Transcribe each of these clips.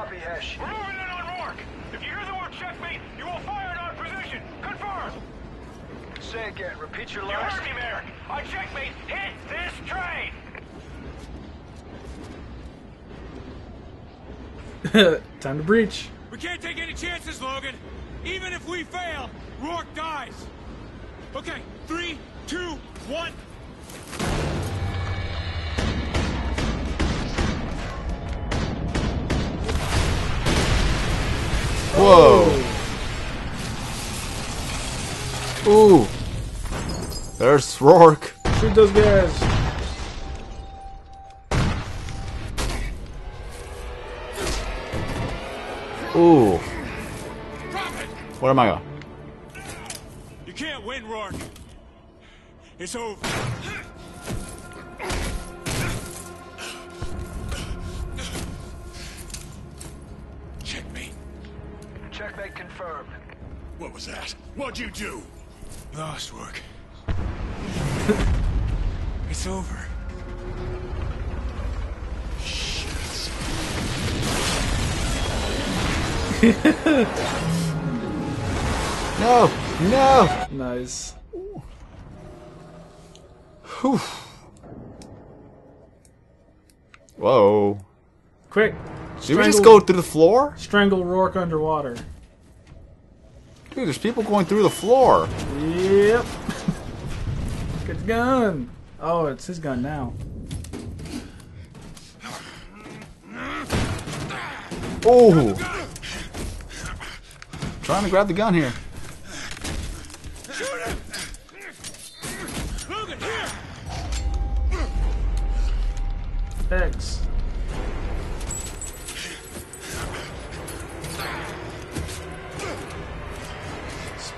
Copy, Hesh. We're moving in on Rourke. If you hear the word checkmate, you will fire in our position. Confirm. Say again. Repeat your last. You last. heard me, Merrick. I checkmate hit this train. Time to breach. We can't take any chances, Logan. Even if we fail, Rourke dies. Okay, three, two, one. Whoa. Ooh. There's Rourke. Shoot those guys. Ooh. Where am I going? You can't win, Rourke. It's over. Checkmate confirmed. What was that? What'd you do? Lost work. it's over. Shit. No. No. Nice. Whew. Whoa. Quick. Did we just go through the floor? Strangle Rourke underwater. Dude, there's people going through the floor. Yep. Get the gun. Oh, it's his gun now. Oh. Trying to grab the gun here. X.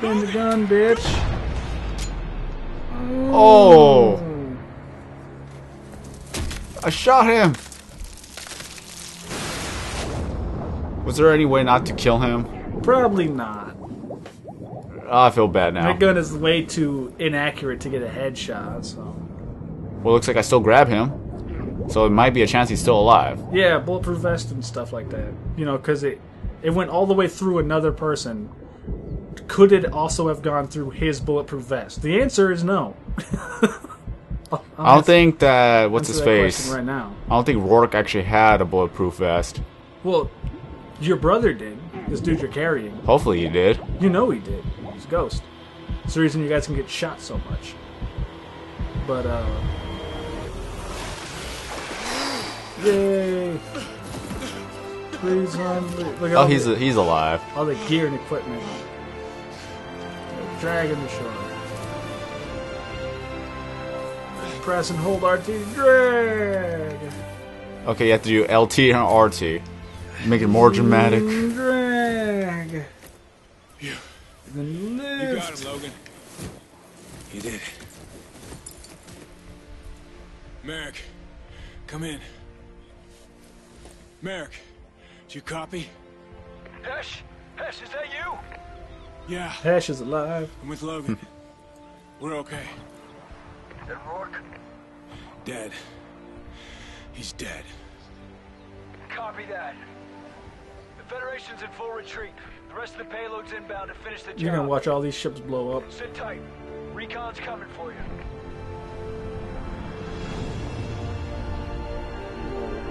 Spin the gun, bitch. Oh. I shot him. Was there any way not to kill him? Probably not. Oh, I feel bad now. That gun is way too inaccurate to get a headshot, so. Well, looks like I still grab him. So it might be a chance he's still alive. Yeah, bulletproof vest and stuff like that. You know, because it it went all the way through another person. Could it also have gone through his bulletproof vest? The answer is no. I'll don't think that what's his that face. right now. I don't think Rourke actually had a bulletproof vest. Well, your brother did. This dude you're carrying. Hopefully he did. You know he did. He's a ghost. It's the reason you guys can get shot so much. But, uh. Yay! Please, um, Oh, he's the, he's alive. all the gear and equipment. Dragging the shore. Press and hold RT. Drag! Okay, you have to do LT and RT. Make it more mm, dramatic. Drag! You, Then you got him, Logan. You did. Merrick, come in. Merrick, do you copy? Hesh? Hesh, is that you? Yeah, Hesh is alive. I'm with Logan. Hmm. We're okay. And Rourke? Dead. He's dead. Copy that. The Federation's in full retreat. The rest of the payload's inbound to finish the job. You're gonna watch all these ships blow up. Sit tight. Recon's coming for you.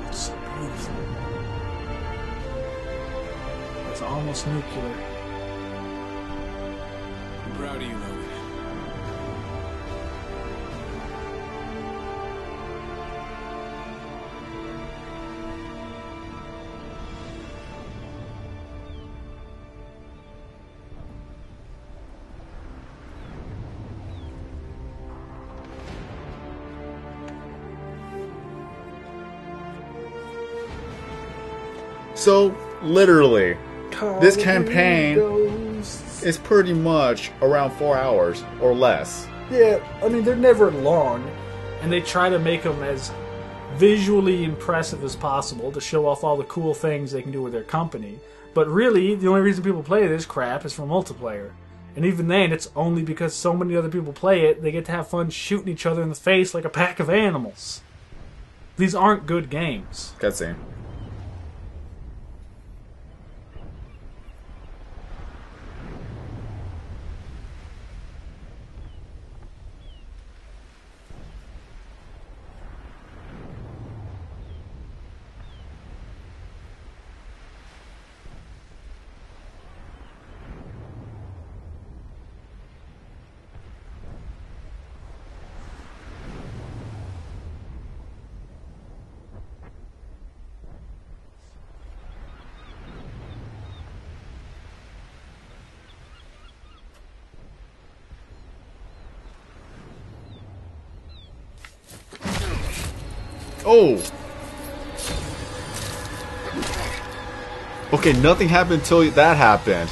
It's so beautiful. It's almost nuclear. I'm proud of you, Logan. So literally, This campaign- Ghosts. It's pretty much around four hours or less. Yeah, I mean they're never long, and they try to make them as visually impressive as possible to show off all the cool things they can do with their company. But really, the only reason people play this crap is for multiplayer. And even then, it's only because so many other people play it, they get to have fun shooting each other in the face like a pack of animals. These aren't good games. Cutscene. Oh. Okay, nothing happened until that happened.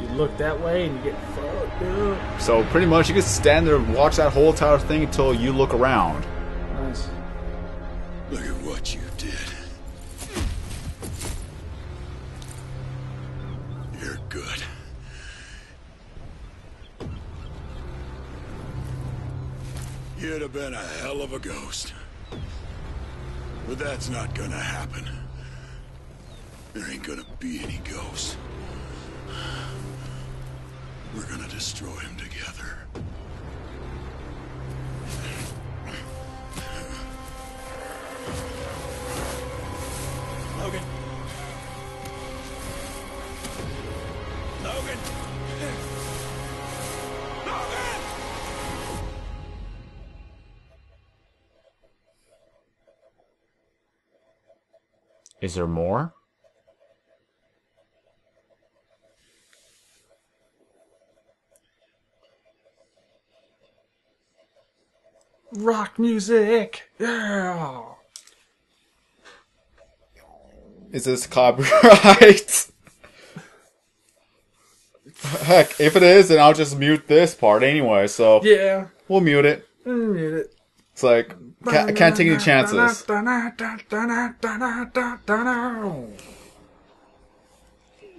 You look that way and you get fucked up. So pretty much you can stand there and watch that whole entire thing until you look around. Nice. Look at what you did. You're good. You'd have been a hell of a ghost. But that's not gonna happen. There ain't gonna be any ghosts. We're gonna destroy him together. Is there more? Rock music. Yeah. Is this copyright? Heck, if it is, then I'll just mute this part anyway, so Yeah. we'll mute it. Mute it. It's like, can't, I can't take any chances.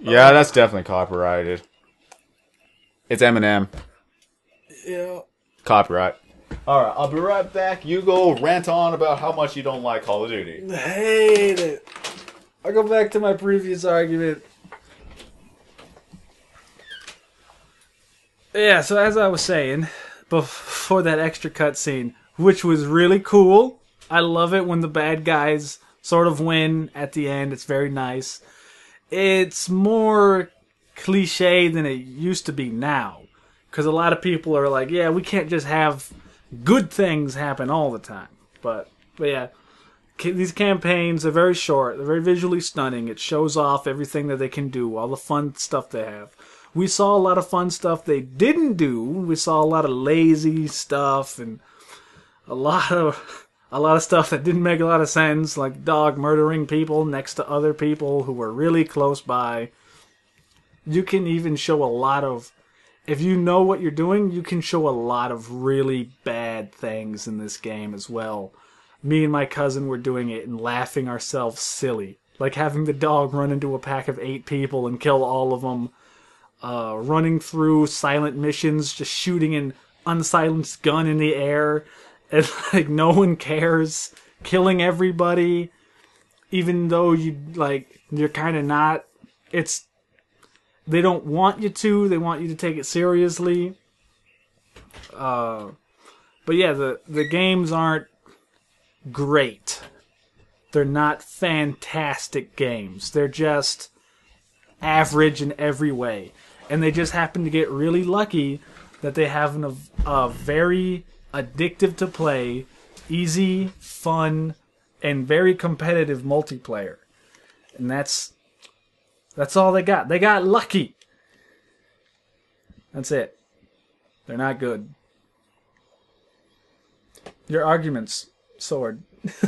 Yeah, that's definitely copyrighted. It's Eminem. Yeah. Copyright. Alright, I'll be right back. You go rant on about how much you don't like Call of Duty. Hate it. I'll go back to my previous argument. Yeah, so as I was saying, before that extra cutscene, which was really cool. I love it when the bad guys sort of win at the end. It's very nice. It's more cliche than it used to be now. Because a lot of people are like, yeah, we can't just have good things happen all the time. But, but yeah, these campaigns are very short. They're very visually stunning. It shows off everything that they can do, all the fun stuff they have. We saw a lot of fun stuff they didn't do. We saw a lot of lazy stuff and a lot of a lot of stuff that didn't make a lot of sense, like dog murdering people next to other people who were really close by. You can even show a lot of if you know what you're doing, you can show a lot of really bad things in this game as well. Me and my cousin were doing it and laughing ourselves silly. Like having the dog run into a pack of eight people and kill all of them. Uh, running through silent missions, just shooting an unsilenced gun in the air, and like no one cares. Killing everybody, even though you like you're kind of not. It's they don't want you to. They want you to take it seriously. Uh, but yeah, the the games aren't great. They're not fantastic games. They're just average in every way, and they just happen to get really lucky that they have an, a very addictive to play, easy, fun, and very competitive multiplayer. And that's that's all they got. They got lucky. That's it. They're not good. Your arguments, sword.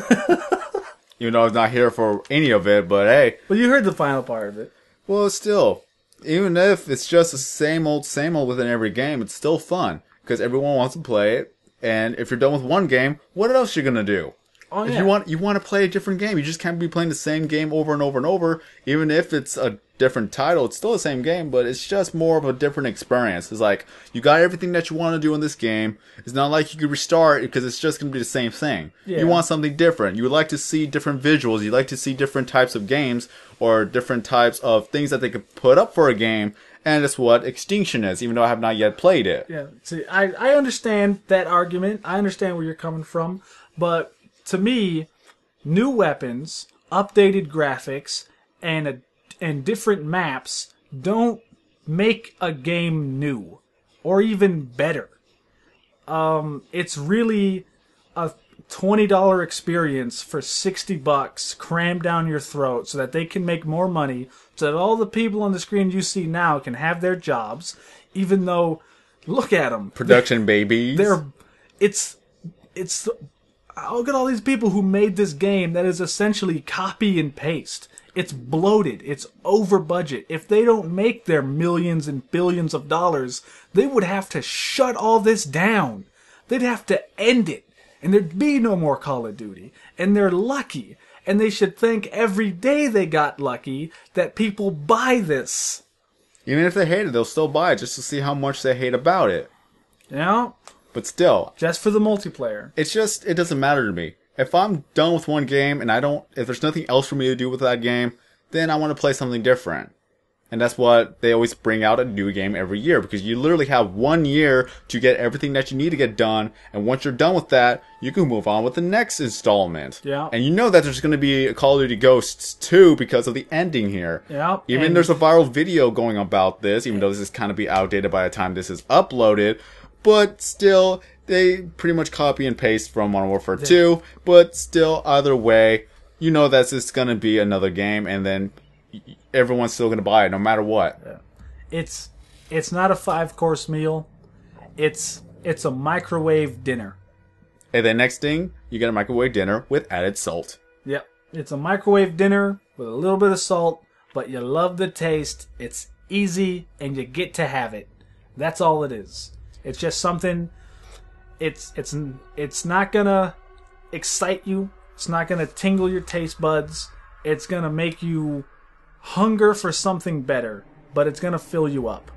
Even though I was not here for any of it, but hey, Well, you heard the final part of it. well, still, even if it's just the same old, same old within every game, it's still fun because everyone wants to play it. And if you're done with one game, what else are you gonna do? Oh If you want, you want to play a different game. You just can't be playing the same game over and over and over. Even if it's a different title, it's still the same game, but it's just more of a different experience. It's like you got everything that you want to do in this game. It's not like you could restart because it's just going to be the same thing. Yeah. You want something different. You would like to see different visuals. You like to see different types of games or different types of things that they could put up for a game. And it's what Extinction is, even though I have not yet played it. Yeah, see, I, I understand that argument. I understand where you're coming from. But to me, new weapons, updated graphics, and a, and different maps don't make a game new or even better. Um, it's really a twenty dollar experience for sixty bucks crammed down your throat so that they can make more money, so that all the people on the screen you see now can have their jobs, even though look at them Production babies. they're it's it's look at all these people who made this game that is essentially copy and paste. It's bloated. It's over budget. If they don't make their millions and billions of dollars, they would have to shut all this down. They'd have to end it. And there'd be no more Call of Duty. And they're lucky. And they should think every day they got lucky that people buy this. Even if they hate it, they'll still buy it just to see how much they hate about it. You know? But still, Just for the multiplayer. it's just it doesn't matter to me. If I'm done with one game and I don't if there's nothing else for me to do with that game, then I want to play something different. And that's what they always bring out a new game every year because you literally have one year to get everything that you need to get done. And once you're done with that, you can move on with the next installment. Yeah. And you know that there's going to be a Call of Duty Ghosts 2 because of the ending here. Yeah, Even there's a viral video going about this, even though this is kind of be outdated by the time this is uploaded. But still, they pretty much copy and paste from Modern Warfare 2. But still, either way, you know that it's going to be another game, and then everyone's still going to buy it no matter what. It's it's not a five course meal. It's it's a microwave dinner. And then next thing, you get a microwave dinner with added salt. Yep. It's a microwave dinner with a little bit of salt, but you love the taste. It's easy and you get to have it. That's all it is. It's just something it's it's it's not going to excite you. It's not going to tingle your taste buds. It's going to make you hunger for something better, but it's going to fill you up.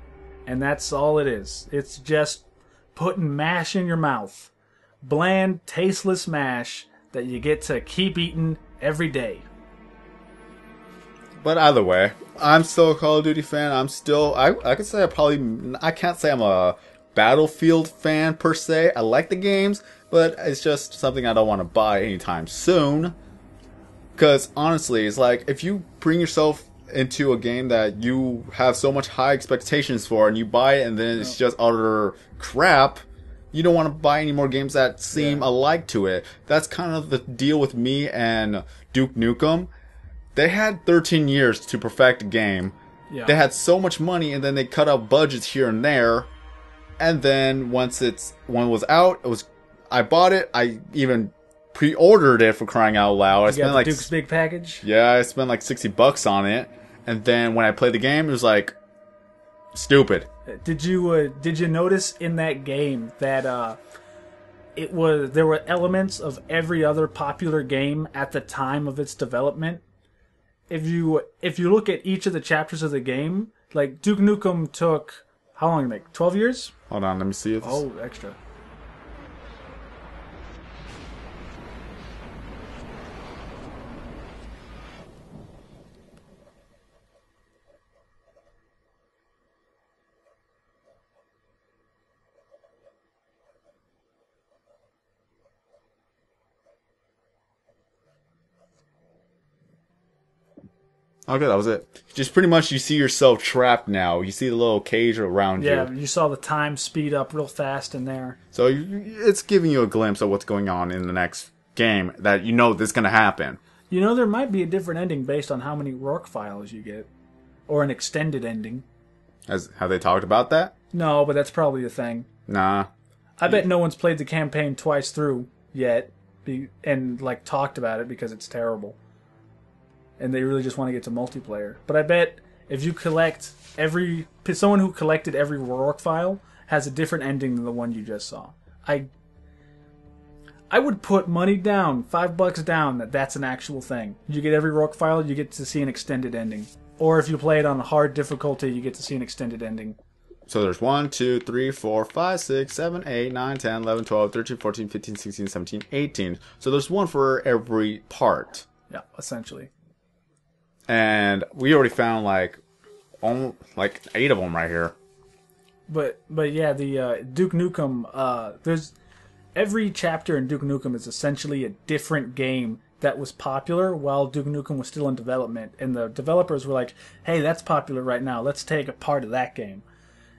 And that's all it is. It's just putting mash in your mouth. Bland, tasteless mash that you get to keep eating every day. But either way, I'm still a Call of Duty fan. I'm still, I, I could say I probably, I can't say I'm a Battlefield fan per se. I like the games, but it's just something I don't want to buy anytime soon. Because honestly, it's like if you bring yourself into a game that you have so much high expectations for and you buy it and then it's just utter crap, you don't want to buy any more games that seem alike to it. That's kind of the deal with me and Duke Nukem. They had 13 years to perfect a game. Yeah. They had so much money and then they cut out budgets here and there. And then once it's when it was out, it was I bought it. I even pre-ordered it for crying out loud. I spent like Duke's Big Package. yeah, I spent like 60 bucks on it. And then when I played the game, it was like stupid. Did you uh, did you notice in that game that uh, it was there were elements of every other popular game at the time of its development? If you if you look at each of the chapters of the game, like Duke Nukem took how long? Like twelve years? Hold on, let me see this- Oh, extra. Okay, that was it. Just pretty much you see yourself trapped now. You see the little cage around you. Yeah, you. saw the time speed up real fast in there. So you, it's giving you a glimpse of what's going on in the next game that you know this is going to happen. You know, there might be a different ending based on how many Rourke files you get, or an extended ending. Has have they talked about that? No, but that's probably a thing. Nah. I bet no one's played the campaign twice through yet, be, and like talked about it because it's terrible, and they really just want to get to multiplayer. But I bet if you collect every someone who collected every Rourke file has a different ending than the one you just saw. I I would put money down, five bucks down, that that's an actual thing. You get every Rourke file, you get to see an extended ending. Or if you play it on hard difficulty, you get to see an extended ending. So there's 1, 2, 3, 4, 5, 6, 7, 8, 9, 10, 11, 12, 13, 14, 15, 16, 17, 18. So there's one for every part. Yeah, essentially. And we already found like almost, like 8 of them right here. But but yeah, the uh, Duke Nukem. Uh, there's every chapter in Duke Nukem is essentially a different game that was popular while Duke Nukem was still in development, and the developers were like, "Hey, that's popular right now. Let's take a part of that game."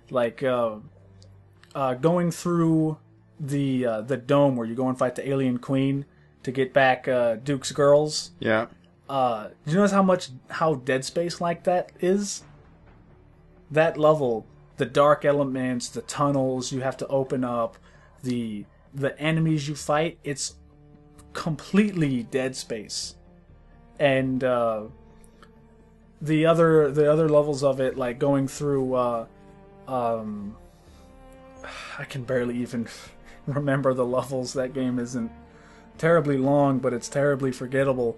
Like uh, uh, going through the uh, the dome where you go and fight the alien queen to get back uh, Duke's girls. Yeah. Uh, do you notice how much how Dead Space like that is? That level, the dark elements, the tunnels you have to open up, the the enemies you fight, it's completely Dead Space, and uh, the other the other levels of it, like going through. Uh, um, I can barely even remember the levels. That game isn't terribly long, but it's terribly forgettable.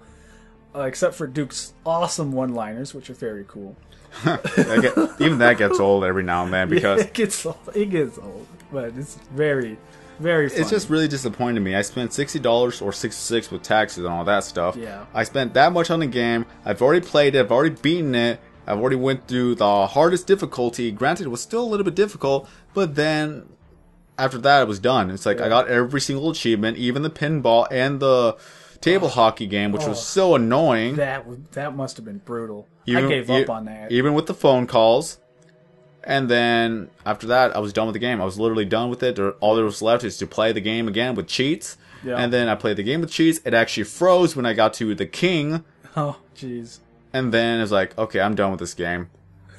Uh, except for Duke's awesome one-liners, which are very cool. Get- even that gets old every now and then because it gets old. It gets old, but it's very, very. Funny. It's just really disappointing me. I spent sixty dollars or sixty six with taxes and all that stuff. Yeah. I spent that much on the game. I've already played it. I've already beaten it. I've already went through the hardest difficulty. Granted, it was still a little bit difficult, but then after that, it was done. It's like I got every single achievement, even the pinball and the table oh. hockey game, which was oh. so annoying. that. That must have been brutal. Even- I gave up on that. Even with the phone calls. And then after that, I was done with the game. I was literally done with it. All there was left is to play the game again with cheats. Yeah. And then I played the game with cheats. It actually froze when I got to the king. oh, jeez. And then it was like, okay, I'm done with this game.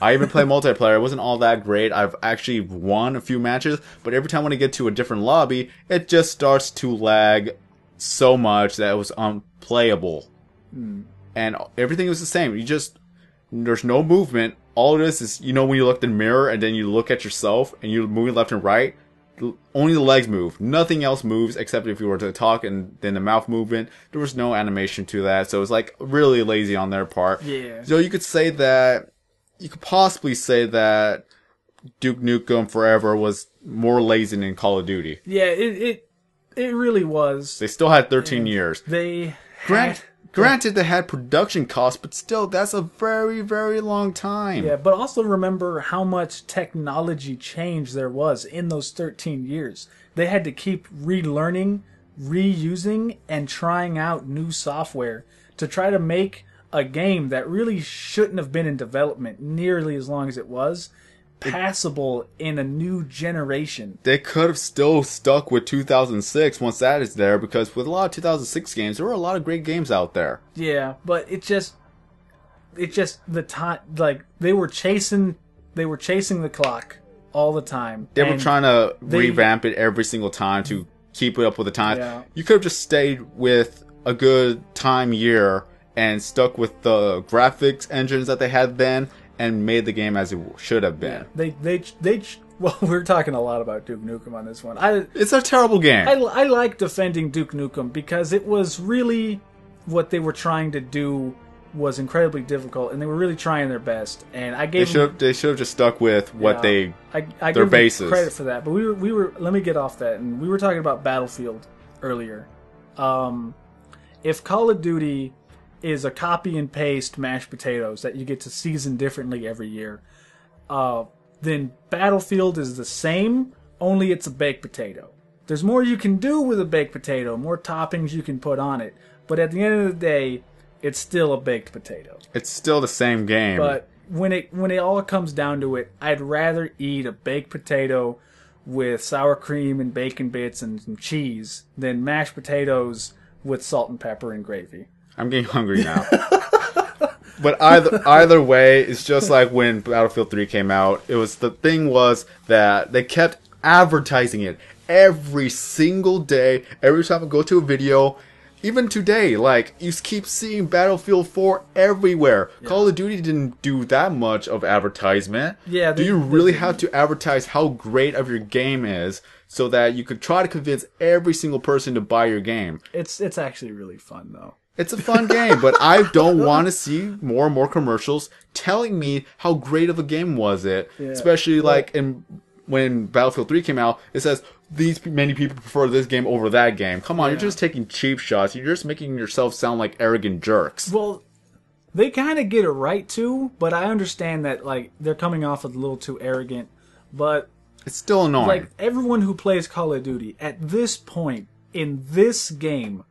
I even play multiplayer. It wasn't all that great. I've actually won a few matches, but every time when I get to a different lobby, it just starts to lag so much that it was unplayable. Hmm. And everything was the same. You just there's no movement. All it is is you know when you look in the mirror and then you look at yourself and you're moving left and right. Only the legs move. Nothing else moves except if you were to talk and then the mouth movement. There was no animation to that, so it was like really lazy on their part. Yeah. So you could say that you could possibly say that Duke Nukem Forever was more lazy than Call of Duty. Yeah, it it it really was. They still had 13 years. They Grant, had- granted, they had production costs, but still, that's a very, very long time. Yeah, but also remember how much technology change there was in those 13 years. They had to keep relearning, reusing, and trying out new software to try to make a game that really shouldn't have been in development nearly as long as it was passable in a new generation. They could have still stuck with 2006 once that is there, because with a lot of 2006 games, there were a lot of great games out there. Yeah, but it just it just the time like they were chasing they were chasing the clock all the time. They were trying to they- revamp it every single time to keep it up with the times. Yeah. You could have just stayed with a good time year and stuck with the graphics engines that they had then and made the game as it should have been. They they they well, we're talking a lot about Duke Nukem on this one. I It's a terrible game. I, I like defending Duke Nukem because it was really what they were trying to do was incredibly difficult, and they were really trying their best. And I gave they should them, have, they should have just stuck with what yeah, they I, I their bases. credit for that. But we were we were let me get off that, and we were talking about Battlefield earlier. Um, if Call of Duty is a copy and paste mashed potatoes that you get to season differently every year, uh, then Battlefield is the same, only it's a baked potato. There's more you can do with a baked potato, more toppings you can put on it, but at the end of the day, it's still a baked potato. It's still the same game. But when it when it all comes down to it, I'd rather eat a baked potato with sour cream and bacon bits and some cheese than mashed potatoes with salt and pepper and gravy. I'm getting hungry now. but either either way, it's just like when Battlefield 3 came out. It was the thing was that they kept advertising it every single day. Every time I go to a video, even today, like you keep seeing Battlefield 4 everywhere. Call of Duty didn't do that much of advertisement. Yeah, do you really didn't. have to advertise how great of your game is so that you could try to convince every single person to buy your game? It's it's actually really fun though. It's a fun game, but I don't want to see more and more commercials telling me how great of a game was it. Especially like in when Battlefield 3 came out, it says these many people prefer this game over that game. Come on, you're just taking cheap shots. You're just making yourself sound like arrogant jerks. Well, they kind of get it right too, but I understand that like they're coming off a little too arrogant. But It's still annoying. like everyone who plays Call of Duty at this point in this game,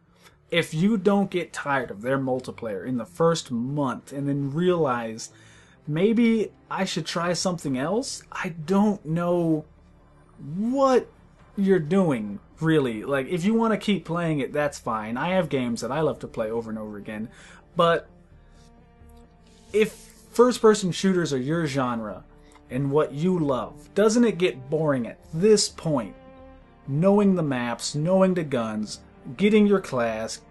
if you don't get tired of their multiplayer in the first month and then realize maybe I should try something else, I don't know what you're doing really. Like if you want to keep playing it, that's fine. I have games that I love to play over and over again, but if first person shooters are your genre and what you love, doesn't it get boring at this point? Knowing the maps, knowing the guns, getting your class,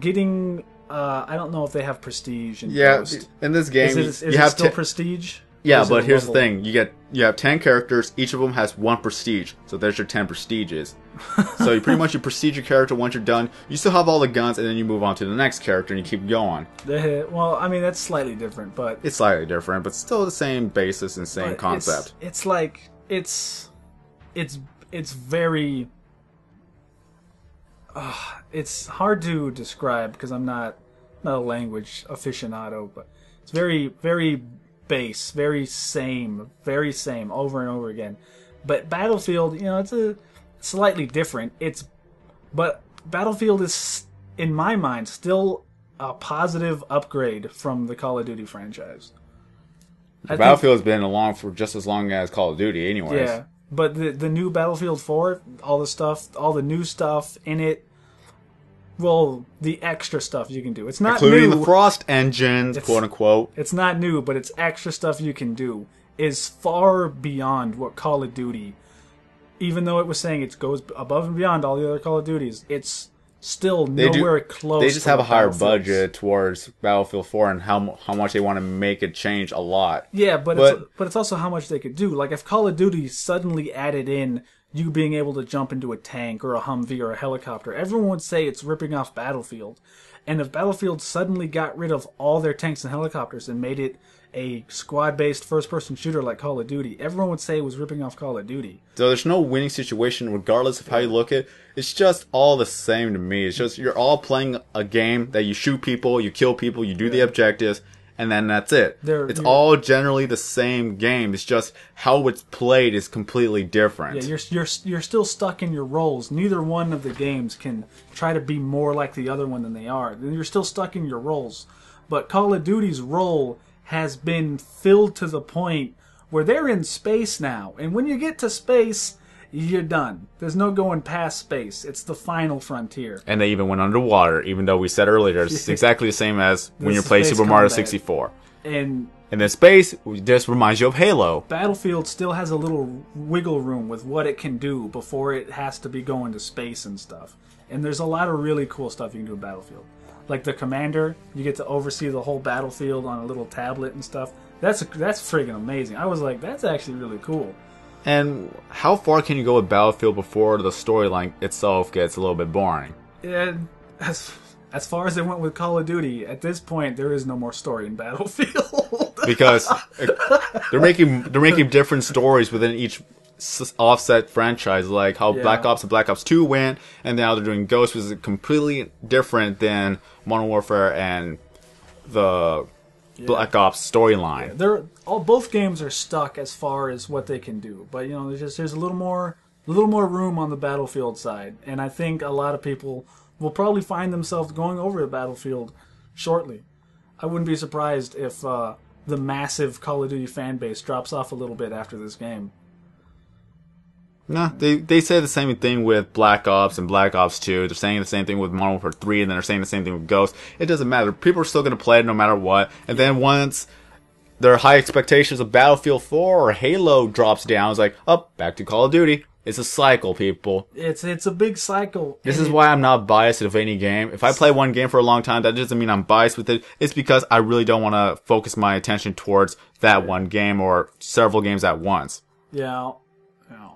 getting. Uh, I don't know if they have prestige in Yeah, Ghost. in this game, Is it, is you it have still te- prestige? Yeah, but here's the thing: you get you have ten characters. Each of them has one prestige, so there's your ten prestiges. so you pretty much you prestige your character once you're done. You still have all the guns, and then you move on to the next character, and you keep going. Well, I mean that's slightly different, but It's slightly different, but still the same basis and same concept. It's, it's like it's it's it's very. Uh, it's hard to describe because I'm not not a language aficionado, but it's very very base, very same, very same over and over again. But Battlefield, you know, it's a slightly different. It's but Battlefield is in my mind still a positive upgrade from the Call of Duty franchise. I Battlefield's been along for just as long as Call of Duty, anyways. yeah, but the the new Battlefield 4, all the stuff, all the new stuff in it, well, the extra stuff you can do. It's not Including new. the Frost engines, It's- quote unquote. it's not new, but it's extra stuff you can do is far beyond what Call of Duty. Even though it was saying it goes above and beyond all the other Call of Duties, it's still They do- nowhere close. They just have a higher budget towards Battlefield 4 and how how much they want to make it change a lot. Yeah, but But- it's, but it's also how much they could do. Like if Call of Duty suddenly added in you being able to jump into a tank or a Humvee or a helicopter, everyone would say it's ripping off Battlefield. And if Battlefield suddenly got rid of all their tanks and helicopters and made it a squad-based first-person shooter like Call of Duty, everyone would say it was ripping off Call of Duty. So there's no winning situation regardless of how you look at it. It's just all the same to me. It's just you're all playing a game that you shoot people, you kill people, you do the objectives, and then that's it. They're- it's all generally the same game. It's just how it's played is completely different. Yeah, you're you're you're still stuck in your roles. Neither one of the games can try to be more like the other one than they are. You're still stuck in your roles. But Call of Duty's role has been filled to the point where they're in space now. And when you get to space, you're done. There's no going past space. It's the final frontier. and they even went underwater, even though we said earlier it's exactly the same as when you're is playing Super Mario 64. And And then space just reminds you of Halo. Battlefield still has a little wiggle room with what it can do before it has to be going to space and stuff. And there's a lot of really cool stuff you can do in Battlefield. Like the commander, you get to oversee the whole battlefield on a little tablet and stuff. That's that's friggin' amazing. I was like, that's actually really cool. And how far can you go with Battlefield before the storyline itself gets a little bit boring? And as as far as it went with Call of Duty, at this point there is no more story in Battlefield. because they're making they're making different stories within each offset franchise, like how Yeah. Black Ops and Black Ops Two went, and now they're doing Ghost, which is completely different than Modern Warfare and the Black Ops storyline. they're all both games are stuck as far as what they can do. But you know, there's just there's a little more a little more room on the battlefield side, and I think a lot of people will probably find themselves going over the Battlefield shortly. I wouldn't be surprised if uh, the massive Call of Duty fan base drops off a little bit after this game. Nah, they they say the same thing with Black Ops and Black Ops 2. They're saying the same thing with Modern Warfare 3, and then they're saying the same thing with Ghost. It doesn't matter. People are still going to play it no matter what. And then once their high expectations of Battlefield 4 or Halo drops down, it's like, up, back to Call of Duty. It's a cycle, people. It's it's a big cycle. This is why I'm not biased of any game. If I play one game for a long time, that doesn't mean I'm biased with it. It's because I really don't want to focus my attention towards that one game or several games at once. yeah, yeah.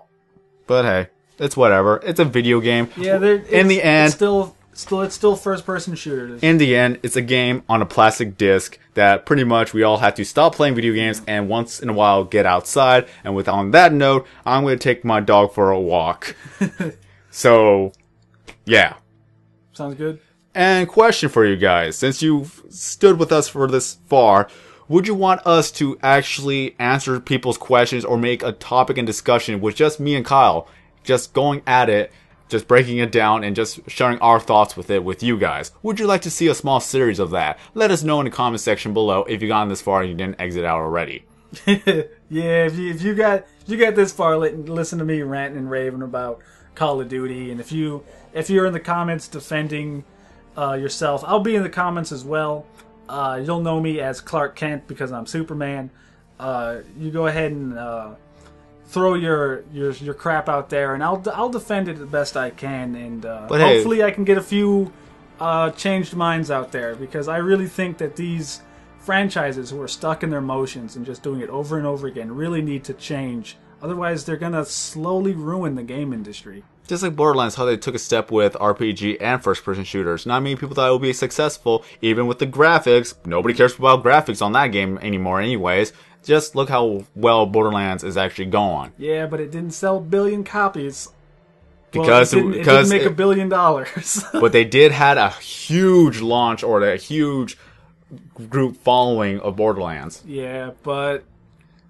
But hey, it's whatever. It's a video game. Yeah, there- in the end, still still it's still first person shooters. in the end, it's a game on a plastic disc that pretty much we all have to stop playing video games and once in a while get outside. And with on that note, I'm going to take my dog for a walk. so, yeah. Sounds good. And question for you guys, since you've stood with us for this far, would you want us to actually answer people's questions or make a topic and discussion with just me and Kyle, just going at it, just breaking it down and just sharing our thoughts with it with you guys? Would you like to see a small series of that? Let us know in the comment section below if you've gotten this far and you didn't exit out already. Yeah, if you if you got if you got this far, li- listen to me ranting and raving about Call of Duty, and if you if you're in the comments defending uh, yourself, I'll be in the comments as well. Uh, you'll know me as Clark Kent because I'm Superman. Uh, you go ahead and uh, throw your your your crap out there, and I'll I'll defend it the best I can, and uh, But hey- hopefully I can get a few uh, changed minds out there because I really think that these franchises who are stuck in their motions and just doing it over and over again really need to change. Otherwise, they're gonna slowly ruin the game industry. Just like Borderlands, how they took a step with RPG and first person shooters. Not many people thought it would be successful, even with the graphics. Nobody cares about graphics on that game anymore, anyways. Just look how well Borderlands is actually going. Yeah, but it didn't sell a billion copies. Well, Because- it didn't, it didn't make a billion dollars. but they did had a huge launch or a huge group following of Borderlands. Yeah, but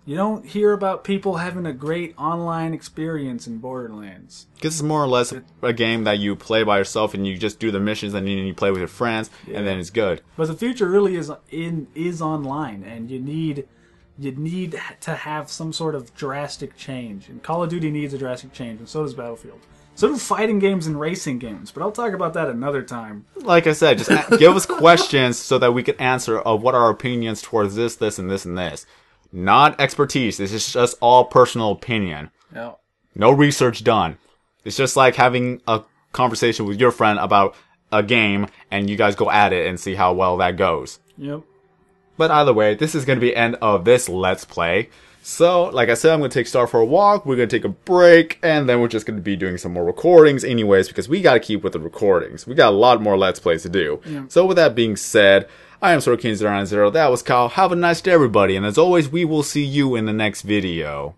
you don't hear about people having a great online experience in Borderlands. Because it's more or less a game that you play by yourself and you just do the missions and then you play with your friends and then it's good. But the future really is in is online, and you need you need to have some sort of drastic change. And Call of Duty needs a drastic change, and so does Battlefield. So do fighting games and racing games. But I'll talk about that another time. Like I said, just give us questions so that we can answer of what our opinions towards this, this, and this, and this. Not expertise. This is just all personal opinion. Yeah. No research done. It's just like having a conversation with your friend about a game and you guys go at it and see how well that goes. Yep. But either way, this is going to be end of this Let's Play. So, like I said, I'm going to take Star for a walk. We're going to take a break, and then we're just going to be doing some more recordings, anyways, because we got to keep with the recordings. We got a lot more Let's Plays to do. So, with that being said, I am Swordking090. That was Kyle. Have a nice day, everybody, and as always, we will see you in the next video.